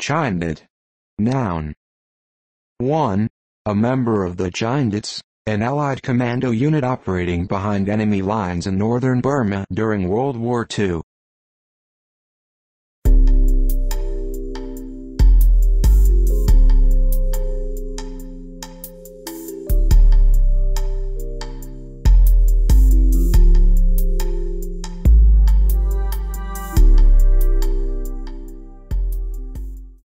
Chindit. Noun. 1. A member of the Chindits, an Allied commando unit operating behind enemy lines in northern Burma during World War II.